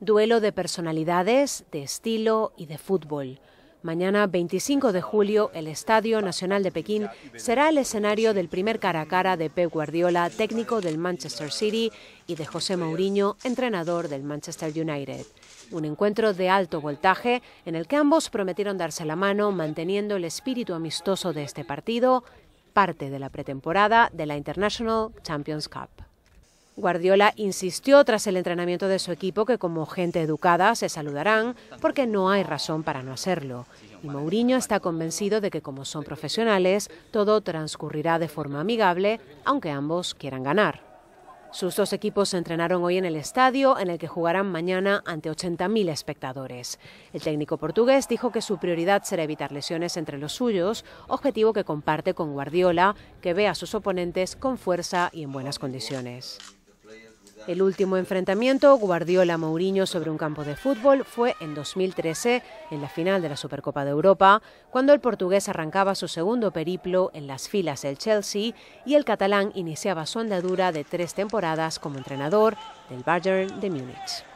Duelo de personalidades, de estilo y de fútbol. Mañana 25 de julio, el Estadio Nacional de Pekín será el escenario del primer cara a cara de Pep Guardiola, técnico del Manchester City, y de José Mourinho, entrenador del Manchester United. Un encuentro de alto voltaje en el que ambos prometieron darse la mano manteniendo el espíritu amistoso de este partido, parte de la pretemporada de la International Champions Cup. Guardiola insistió tras el entrenamiento de su equipo que como gente educada se saludarán porque no hay razón para no hacerlo. Y Mourinho está convencido de que como son profesionales, todo transcurrirá de forma amigable, aunque ambos quieran ganar. Sus dos equipos entrenaron hoy en el estadio, en el que jugarán mañana ante 80.000 espectadores. El técnico portugués dijo que su prioridad será evitar lesiones entre los suyos, objetivo que comparte con Guardiola, que ve a sus oponentes con fuerza y en buenas condiciones. El último enfrentamiento Guardiola-Mourinho sobre un campo de fútbol fue en 2013, en la final de la Supercopa de Europa, cuando el portugués arrancaba su segundo periplo en las filas del Chelsea y el catalán iniciaba su andadura de tres temporadas como entrenador del Bayern de Múnich.